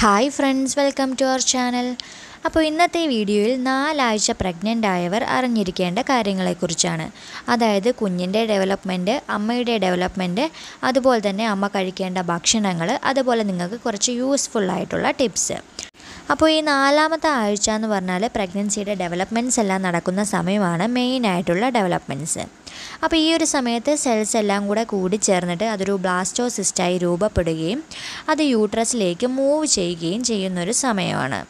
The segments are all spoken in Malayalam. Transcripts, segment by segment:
Hi friends welcome to our channel അപ്പോൾ ഇന്നത്തെ വീഡിയോയിൽ നാലാഴ്ച പ്രഗ്നന്റ് ആയവർ അറിഞ്ഞിരിക്കേണ്ട കാര്യങ്ങളെക്കുറിച്ചാണ്. അതായത് കുഞ്ഞിന്റെ ഡെവലപ്മെന്റ് അമ്മയുടെ ഡെവലപ്മെന്റ് അതുപോലെ തന്നെ അമ്മ കഴിക്കേണ്ട ഭക്ഷണങ്ങൾ അതുപോലെ നിങ്ങൾക്ക് കുറച്ച് യൂസ്ഫുൾ ആയിട്ടുള്ള ടിപ്സ് അപ്പോൾ ഈ നാലാമത്തെ ആഴ്ച എന്ന് പറഞ്ഞാൽ പ്രഗ്നൻസിയുടെ ഡെവലപ്മെന്റ്സ് എല്ലാം നടക്കുന്ന സമയമാണ് മെയിനായിട്ടുള്ള ഡെവലപ്മെന്റ്സ് അപ്പോൾ ഈ ഒരു സമയത്ത് സെൽസ് എല്ലാം കൂടെ ചേർന്നിട്ട് അതൊരു ബ്ലാസ്റ്റോസിസ്റ്റായി രൂപപ്പെടുകയും അത് യൂട്രസിലേക്ക് മൂവ് ചെയ്യുകയും ചെയ്യുന്നൊരു സമയമാണ്.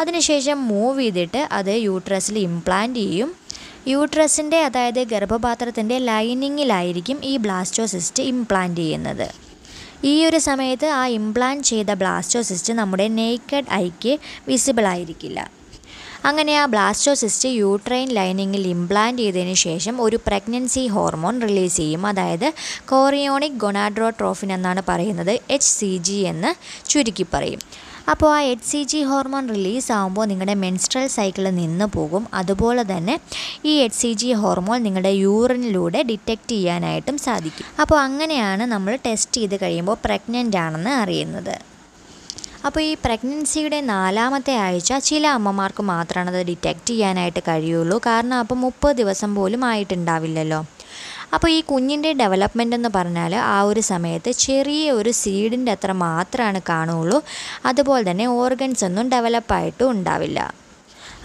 അതിനുശേഷം മൂവ് ചെയ്തിട്ട് അത് യൂട്രസിൽ ഇംപ്ലാന്റ് ചെയ്യും. യൂട്രസിന്റെ അതായത് ഗർഭപാത്രത്തിന്റെ ലൈനിങ്ങിലായിരിക്കും ഈ ബ്ലാസ്റ്റോസിസ്റ്റ് ഇംപ്ലാന്റ് ചെയ്യുന്നത്. ഈ ഒരു സമയത്ത് ആ ഇംപ്ലാന്റ് ചെയ്ത ബ്ലാസ്റ്റോസിസ്റ്റ് നമ്മുടെ നേക്കഡ് ഐക്ക് വിസിബിൾ ആയിരിക്കില്ല. അങ്ങനെ ആ ബ്ലാസ്റ്റോസിസ്റ്റ് യൂട്രൈൻ ലൈനിങ്ങിൽ ഇംപ്ലാന്റ് ചെയ്തതിന് ശേഷം ഒരു പ്രഗ്നൻസി ഹോർമോൺ റിലീസ് ചെയ്യും. അതായത് കോറിയോണിക് ഗൊണാഡ്രോട്രോഫിൻ എന്നാണ് പറയുന്നത് എച്ച് സി ജി എന്ന് ചുരുക്കി പറയും. അപ്പോൾ ആ H C G hormone release ആകുമ്പോൾ നിങ്ങളുടെ മെൻസ്ട്രൽ സൈക്കിൾ നിന്ന് പോകും. അതുപോലെ തന്നെ ഈ എച്ച് സി ജി ഹോർമോൺ നിങ്ങളുടെ യൂറിനിലൂടെ ഡിറ്റക്റ്റ് ചെയ്യാനായിട്ടും സാധിക്കും. അപ്പോൾ അങ്ങനെയാണ് നമ്മൾ ടെസ്റ്റ് ചെയ്ത് കഴിയുമ്പോൾ പ്രഗ്നന്റ് ആണെന്ന് അറിയുന്നത്. അപ്പോൾ ഈ പ്രഗ്നൻസിയുടെ നാലാമത്തെ ആഴ്ച ചില അമ്മമാർക്ക് മാത്രമാണ് അത് ഡിറ്റക്റ്റ് ചെയ്യാനായിട്ട് കഴിയുള്ളൂ. കാരണം അപ്പോൾ മുപ്പത് ദിവസം പോലും ആയിട്ടുണ്ടാവില്ലല്ലോ. അപ്പോൾ ഈ കുഞ്ഞിന്റെ ഡെവലപ്മെന്റ് എന്ന് പറഞ്ഞാൽ ആ ഒരു സമയത്ത് ചെറിയ ഒരു സീഡിന്റെ അത്ര മാത്രമാണ് കാണുകയുള്ളൂ അതുപോലെ തന്നെ ഓർഗൻസ് ഒന്നും ഡെവലപ്പായിട്ടും ഉണ്ടാവില്ല.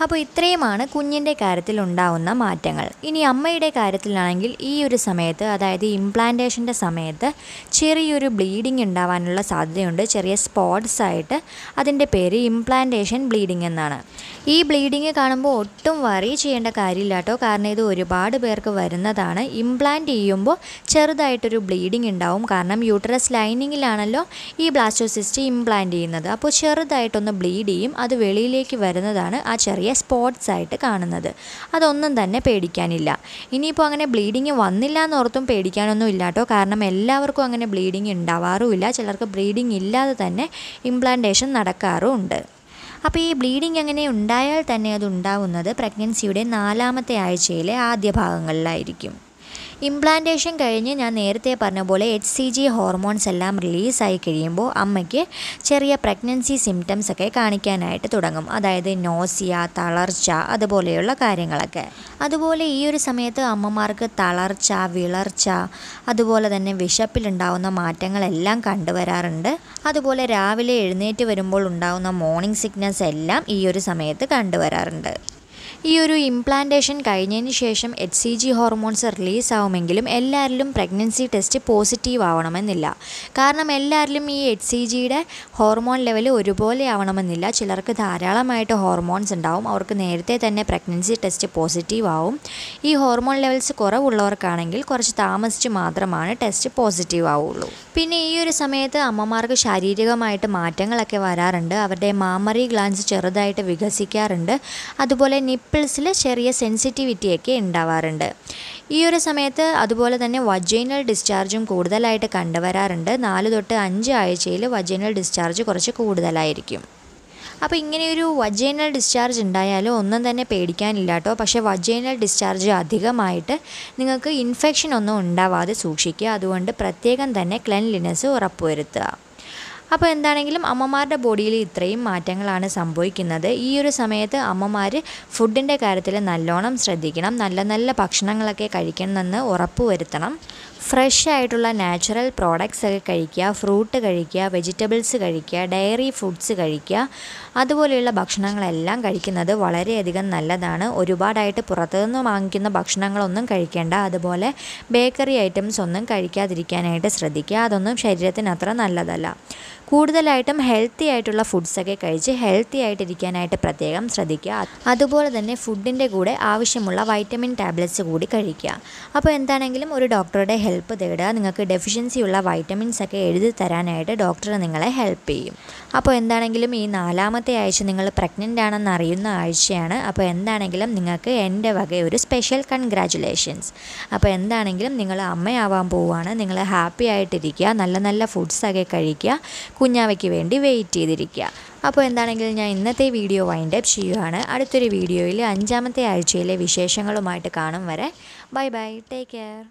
അപ്പോൾ ഇത്രയുമാണ് കുഞ്ഞിന്റെ കാര്യത്തിൽ ഉണ്ടാവുന്ന മാറ്റങ്ങൾ. ഇനി അമ്മയുടെ കാര്യത്തിലാണെങ്കിൽ ഈ ഒരു സമയത്ത് അതായത് ഇംപ്ലാന്റേഷന്റെ സമയത്ത് ചെറിയൊരു ബ്ലീഡിങ് ഉണ്ടാവാനുള്ള സാധ്യതയുണ്ട്. ചെറിയ സ്പോട്ട്സ് ആയിട്ട് അതിന്റെ പേര് ഇംപ്ലാന്റേഷൻ ബ്ലീഡിംഗ് എന്നാണ്. ഈ ബ്ലീഡിങ് കാണുമ്പോൾ ഒട്ടും വറി ചെയ്യേണ്ട കാര്യമില്ല കേട്ടോ. കാരണം ഇത് ഒരുപാട് പേർക്ക് വരുന്നതാണ്. ഇംപ്ലാന്റ് ചെയ്യുമ്പോൾ ചെറുതായിട്ടൊരു ബ്ലീഡിങ് ഉണ്ടാവും. കാരണം യൂട്രസ് ലൈനിങ്ങിലാണല്ലോ ഈ ബ്ലാസ്റ്റോസിസ്റ്റ് ഇംപ്ലാന്റ് ചെയ്യുന്നത്. അപ്പോൾ ചെറുതായിട്ടൊന്ന് ബ്ലീഡ് ചെയ്യും. അത് വെളിയിലേക്ക് വരുന്നതാണ് ആ ചെറിയ ചെറിയ സ്പോട്ട്സ് ആയിട്ട് കാണുന്നത്. അതൊന്നും തന്നെ പേടിക്കാനില്ല. ഇനിയിപ്പോൾ അങ്ങനെ ബ്ലീഡിങ് വന്നില്ല എന്നോർത്തും പേടിക്കാനൊന്നും ഇല്ല കേട്ടോ കാരണം എല്ലാവർക്കും അങ്ങനെ ബ്ലീഡിങ് ഉണ്ടാവാറുമില്ല. ചിലർക്ക് ബ്ലീഡിങ് ഇല്ലാതെ തന്നെ ഇംപ്ലാന്റേഷൻ നടക്കാറുമുണ്ട്. അപ്പോൾ ഈ ബ്ലീഡിങ് അങ്ങനെ ഉണ്ടായാൽ തന്നെ അത് ഉണ്ടാവുന്നത് പ്രഗ്നൻസിയുടെ നാലാമത്തെ ആഴ്ചയിലെ ആദ്യ ഭാഗങ്ങളിലായിരിക്കും. ഇംപ്ലാന്റേഷൻ കഴിഞ്ഞ് ഞാൻ നേരത്തെ പറഞ്ഞ പോലെ എച്ച് സി ജി ഹോർമോൺസ് എല്ലാം റിലീസായി കഴിയുമ്പോൾ അമ്മയ്ക്ക് ചെറിയ പ്രഗ്നൻസി സിംറ്റംസ് ഒക്കെ കാണിക്കാനായിട്ട് തുടങ്ങും. അതായത് നോസിയ തളർച്ച അതുപോലെയുള്ള കാര്യങ്ങളൊക്കെ. അതുപോലെ ഈ ഒരു സമയത്ത് അമ്മമാർക്ക് തളർച്ച വിളർച്ച അതുപോലെ തന്നെ വിശപ്പിലുണ്ടാവുന്ന മാറ്റങ്ങളെല്ലാം കണ്ടുവരാറുണ്ട്. അതുപോലെ രാവിലെ എഴുന്നേറ്റ് വരുമ്പോൾ ഉണ്ടാവുന്ന മോർണിംഗ് സിക്നസ് എല്ലാം ഈ ഒരു സമയത്ത് കണ്ടുവരാറുണ്ട്. ഈ ഒരു ഇംപ്ലാന്റേഷൻ കഴിഞ്ഞതിന് ശേഷം H C G hormones release ആവുമെങ്കിലും എല്ലാവരിലും പ്രഗ്നൻസി ടെസ്റ്റ് പോസിറ്റീവ് ആവണമെന്നില്ല. കാരണം എല്ലാവരിലും ഈ എച്ച് സി ജിയുടെ ഹോർമോൺ ലെവൽ ഒരുപോലെ ആവണമെന്നില്ല. ചിലർക്ക് ധാരാളമായിട്ട് ഹോർമോൺസ് ഉണ്ടാവും. അവർക്ക് നേരത്തെ തന്നെ പ്രഗ്നൻസി ടെസ്റ്റ് പോസിറ്റീവ് ആവും. ഈ ഹോർമോൺ ലെവൽസ് കുറവുള്ളവർക്കാണെങ്കിൽ കുറച്ച് താമസിച്ച് മാത്രമാണ് ടെസ്റ്റ് പോസിറ്റീവ് ആവുള്ളൂ. പിന്നെ ഈ ഒരു സമയത്ത് അമ്മമാർക്ക് ശാരീരികമായിട്ട് മാറ്റങ്ങളൊക്കെ വരാറുണ്ട്. അവരുടെ മാമറി ഗ്ലാൻസ് ചെറുതായിട്ട് വികസിക്കാറുണ്ട്. അതുപോലെ നിപ്പിൾസിൽ ചെറിയ സെൻസിറ്റിവിറ്റിയൊക്കെ ഉണ്ടാവാറുണ്ട്. ഈ ഒരു സമയത്ത് അതുപോലെ തന്നെ വജൈനൽ ഡിസ്ചാർജും കൂടുതലായിട്ട് കണ്ടുവരാറുണ്ട്. നാല് തൊട്ട് അഞ്ച് ആഴ്ചയിൽ വജൈനൽ ഡിസ്ചാർജ് കുറച്ച് കൂടുതലായിരിക്കും. അപ്പോൾ ഇങ്ങനെയൊരു വജൈനൽ ഡിസ്ചാർജ് ഉണ്ടായാലും ഒന്നും തന്നെ പേടിക്കാനില്ല കേട്ടോ. പക്ഷേ വജൈനൽ ഡിസ്ചാർജ് അധികമായിട്ട് നിങ്ങൾക്ക് ഇൻഫെക്ഷൻ ഒന്നും ഉണ്ടാവാതെ സൂക്ഷിക്കുക. അതുകൊണ്ട് പ്രത്യേകം തന്നെ ക്ലെൻലിനെസ് ഉറപ്പുവരുത്തുക. അപ്പോൾ എന്താണെങ്കിലും അമ്മമാരുടെ ബോഡിയിൽ ഇത്രയും മാറ്റങ്ങളാണ് സംഭവിക്കുന്നത്. ഈ ഒരു സമയത്ത് അമ്മമാർ ഫുഡിന്റെ കാര്യത്തിൽ നല്ലോണം ശ്രദ്ധിക്കണം. നല്ല നല്ല ഭക്ഷണങ്ങളൊക്കെ കഴിക്കണമെന്ന് ഉറപ്പുവരുത്തണം ഫ്രഷ് ആയിട്ടുള്ള നാച്ചുറൽ പ്രോഡക്ട്സ് ഒക്കെ കഴിക്കുക ഫ്രൂട്ട് കഴിക്കുക വെജിറ്റബിൾസ് കഴിക്കുക ഡയറി ഫുഡ്സ് കഴിക്കുക. അതുപോലെയുള്ള ഭക്ഷണങ്ങളെല്ലാം കഴിക്കുന്നത് വളരെയധികം നല്ലതാണ്. ഒരുപാടായിട്ട് പുറത്തുനിന്ന് വാങ്ങിക്കുന്ന ഭക്ഷണങ്ങളൊന്നും കഴിക്കേണ്ട. അതുപോലെ ബേക്കറി ഐറ്റംസ് ഒന്നും കഴിക്കാതിരിക്കാനായിട്ട് ശ്രദ്ധിക്കുക. അതൊന്നും ശരീരത്തിന് അത്ര നല്ലതല്ല. കൂടുതലായിട്ടും ഹെൽത്തി ആയിട്ടുള്ള ഫുഡ്സൊക്കെ കഴിച്ച് ഹെൽത്തി ആയിട്ടിരിക്കാനായിട്ട് പ്രത്യേകം ശ്രദ്ധിക്കുക. അതുപോലെ തന്നെ ഫുഡിന്റെ കൂടെ ആവശ്യമുള്ള വൈറ്റമിൻ ടാബ്ലറ്റ്സ് കൂടി കഴിക്കുക. അപ്പോൾ എന്താണെങ്കിലും ഒരു ഡോക്ടറുടെ ഹെൽപ്പ് തേടുക. നിങ്ങൾക്ക് ഡെഫിഷ്യൻസി ഉള്ള വൈറ്റമിൻസ് ഒക്കെ എഴുതി തരാനായിട്ട് ഡോക്ടർ നിങ്ങളെ ഹെൽപ്പ് ചെയ്യും. അപ്പോൾ എന്താണെങ്കിലും ഈ നാലാമത്തെ ആഴ്ച നിങ്ങൾ പ്രഗ്നന്റ് ആണെന്ന് അറിയുന്ന ആഴ്ചയാണ്. അപ്പോൾ എന്താണെങ്കിലും നിങ്ങൾക്ക് എന്റെ വക ഒരു സ്പെഷ്യൽ കൺഗ്രാറ്റുലേഷൻസ് അപ്പോൾ എന്താണെങ്കിലും നിങ്ങൾ അമ്മയാവാൻ പോവുകയാണ്. നിങ്ങൾ ഹാപ്പി ആയിട്ടിരിക്കുക. നല്ല നല്ല ഫുഡ്സൊക്കെ കഴിക്കുക. കുഞ്ഞാവയ്ക്ക് വേണ്ടി വെയിറ്റ് ചെയ്തിരിക്കുക. അപ്പോൾ എന്താണെങ്കിലും ഞാൻ ഇന്നത്തെ വീഡിയോ വൈൻഡ് അപ്പ് ചെയ്യുകയാണ് അടുത്തൊരു വീഡിയോയിൽ അഞ്ചാമത്തെ ആഴ്ചയിലെ വിശേഷങ്ങളുമായിട്ട് കാണും വരെ. Bye bye take care